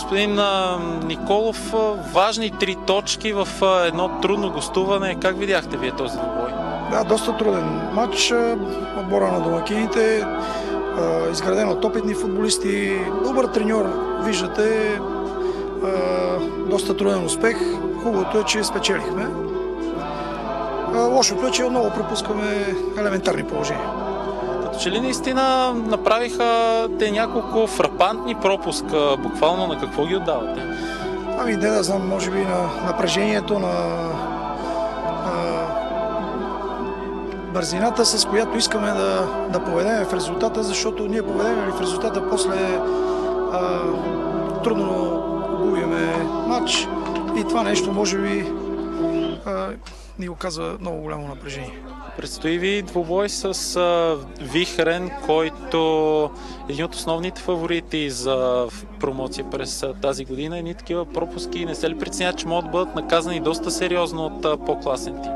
Господин Николов, важни три точки в едно трудно гостуване. Как видяхте вие този двубой? Да, доста труден матч. Отбора на домакините, изграден от опитни футболисти, добър треньор, виждате, доста труден успех. Хубавото е, че спечелихме. Лошото е, че отново пропускаме елементарни положения. Че ли наистина направиха те няколко фрапантни пропуска, буквално на какво ги отдавате? Ами не да знам, може би на напрежението, на, на бързината, с която искаме да, да поведем в резултата, защото ние поведем ли в резултата, после а, трудно губиме матч и това нещо може би а, ни оказва много голямо напрежение. Предстои ви двубой с а, Вихрен, който е един от основните фаворити за промоция през а, тази година. Едни такива пропуски не се ли притесняват, че могат да бъдат наказани доста сериозно от а, по-класен тим?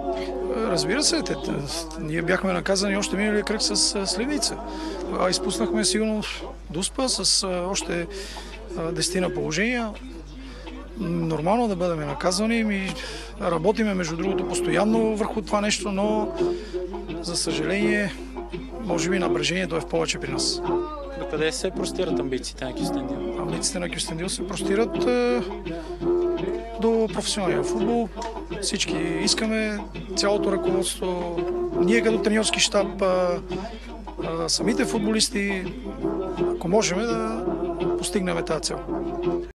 Разбира се, те, ние бяхме наказани още миналия кръг с Сливица. А изпуснахме сигурно Дуспа с още десетина положения нормално да бъдем наказани. Ми работиме, между другото, постоянно върху това нещо, но за съжаление, може би напрежението е в повече при нас. До къде се простират амбициите на Кюстендил? Амбициите на Кюстендил се простират е, до професионалния футбол. Всички искаме, цялото ръководство, ние като треньорски щаб, е, е, самите футболисти, ако можем да постигнем тази цел.